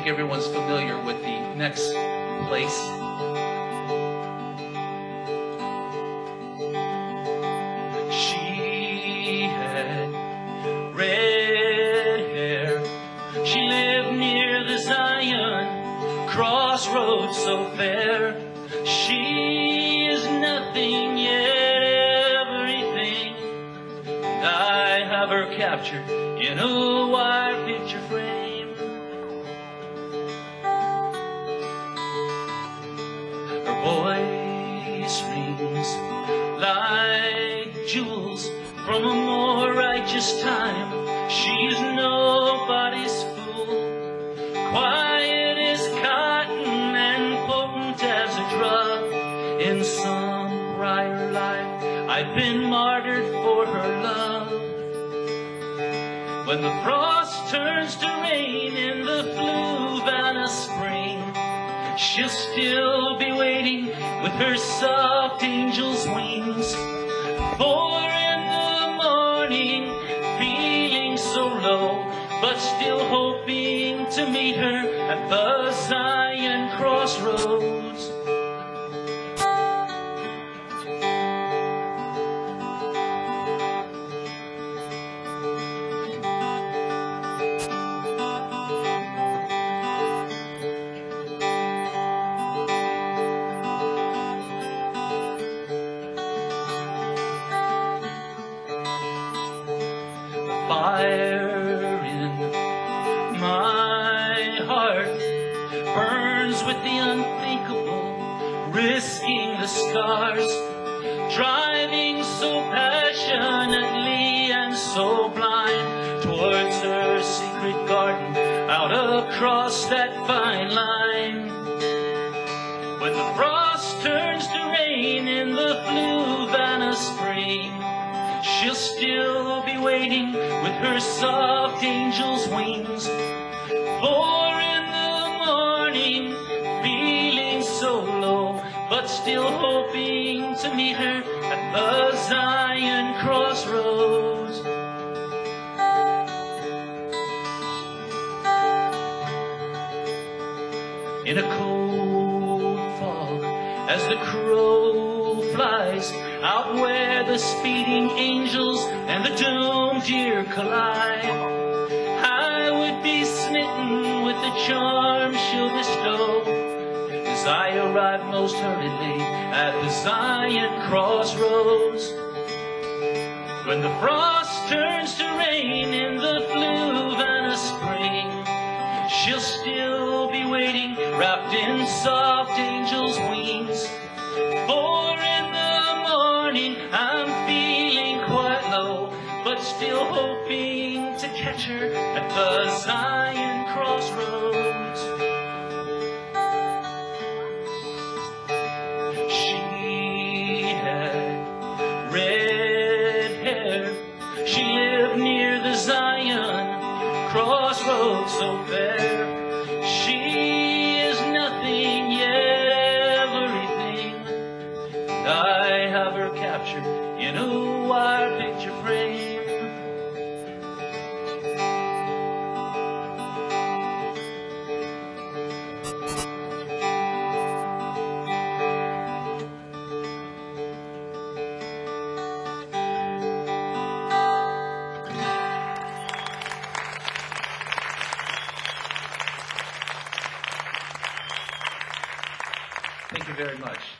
Think everyone's familiar with the next place. She had red hair. She lived near the Zion crossroads so fair. She is nothing yet everything. I have her captured in a wire picture frame. From a more righteous time. She's nobody's fool, quiet as cotton and potent as a drug. In some prior life, I've been martyred for her love. When the frost turns to rain in the Fluvanna spring, she'll still be waiting with her soft angel's wings. Four still hoping to meet her at the Zion crossroads. fire risking the scars, driving so passionately and so blind towards her secret garden out across that fine line. When the frost turns to rain in the Fluvanna spring, She'll still be waiting with her soft angel's wings. Four but still hoping to meet her at the Zion crossroads. In a cold fog, as the crow flies out where the speeding angels and the doomed deer collide. I would be smitten with the charm she'll bestow I arrive most hurriedly at the Zion crossroads. When the frost turns to rain in the Fluvanna spring, she'll still be waiting, wrapped in soft angel's wings. Four in the morning, I'm feeling quite low, but still hoping to catch her at the Zion crossroads. Crossroads so fair. Very much.